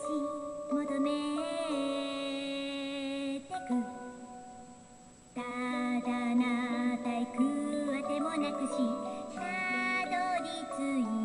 求めてく。ただな退屈はてもなくしたどり着いた。